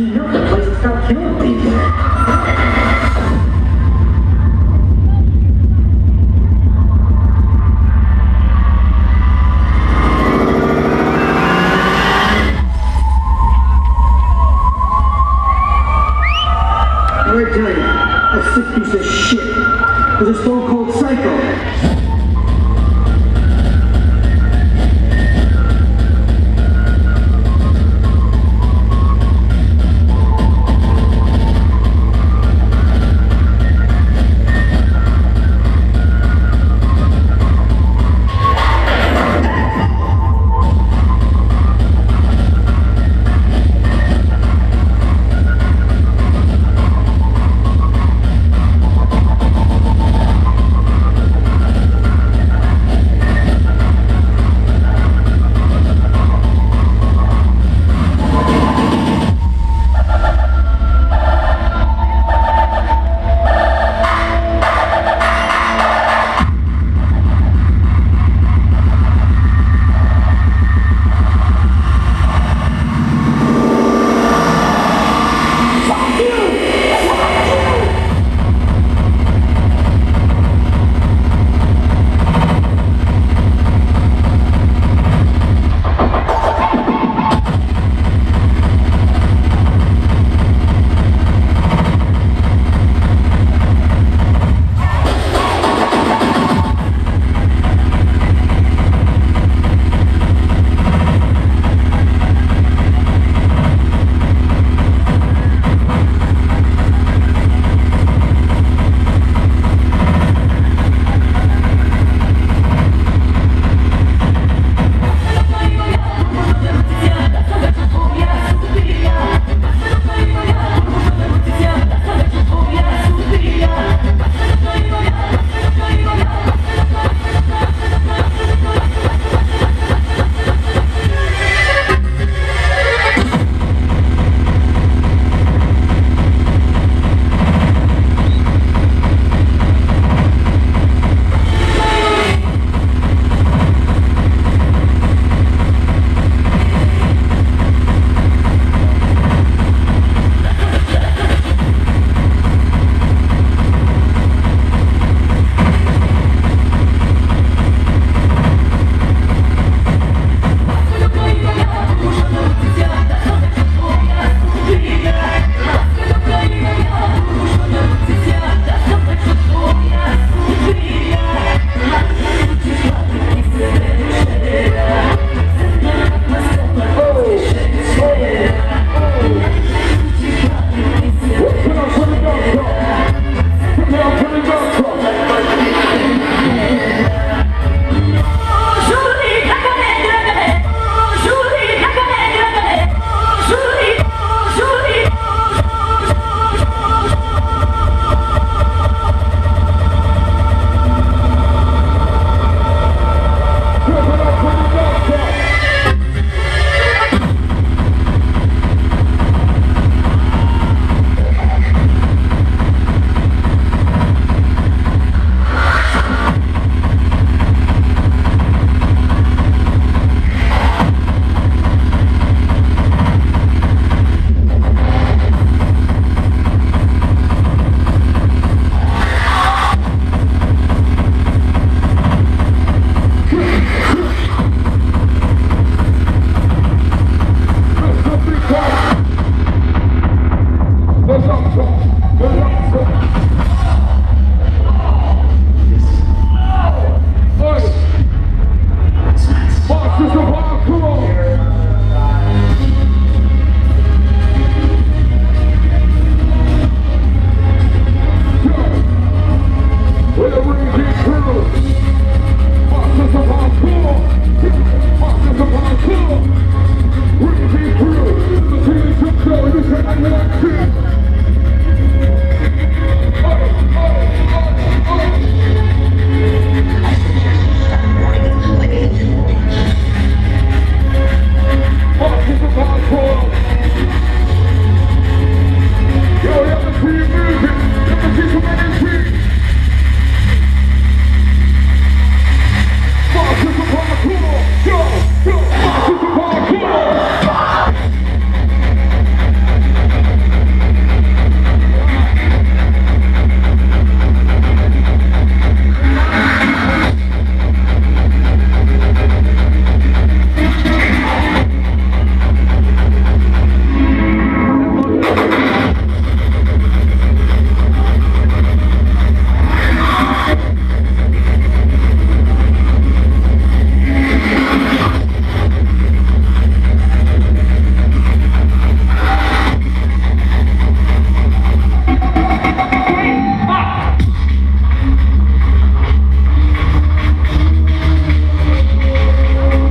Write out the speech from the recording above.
Não, mas está aqui um vídeo. Oh.